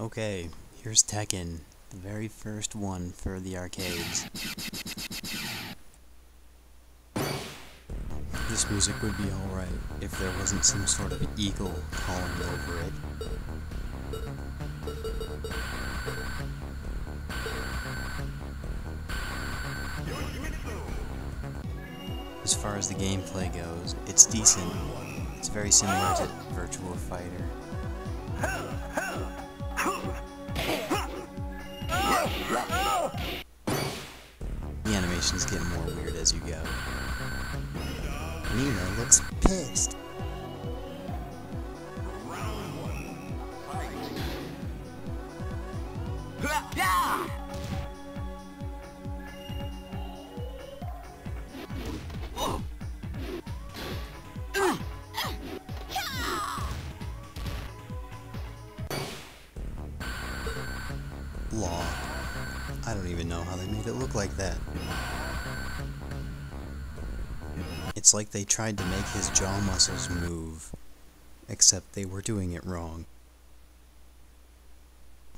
Okay, here's Tekken, the very first one for the arcades. This music would be alright if there wasn't some sort of eagle calling over it. As far as the gameplay goes, it's decent. It's very similar to Virtual Fighter. The animations get more weird as you go. Nina looks pissed. Law. I don't even know how they made it look like that. It's like they tried to make his jaw muscles move, except they were doing it wrong.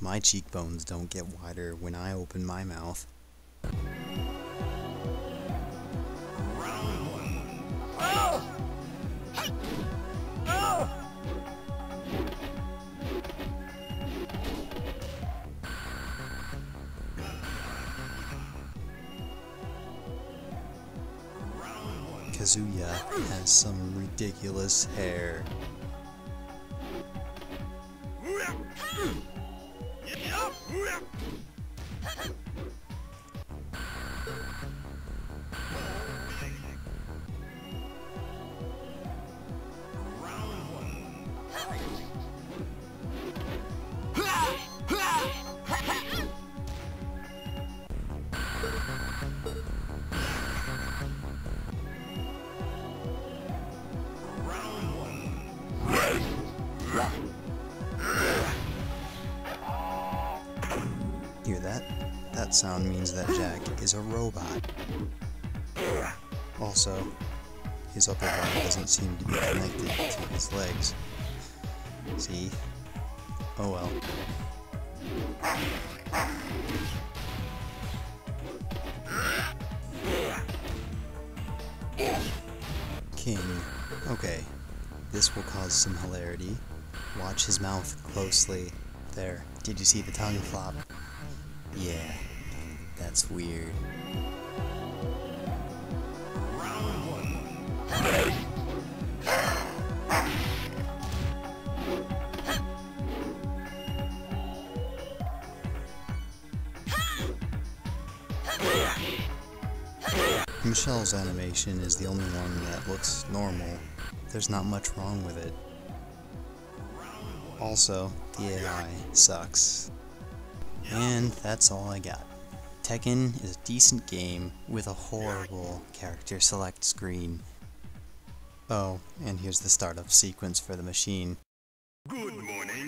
My cheekbones don't get wider when I open my mouth. Kazuya has some ridiculous hair. That sound means that Jack is a robot. Also, his upper body doesn't seem to be connected to his legs. See? Oh well. King. Okay. This will cause some hilarity. Watch his mouth closely. There. Did you see the tongue flop? Yeah. That's weird. Michelle's animation is the only one that looks normal. There's not much wrong with it. Also, the AI sucks. And that's all I got. Tekken is a decent game with a horrible character select screen. Oh, and here's the startup sequence for the machine. Good morning.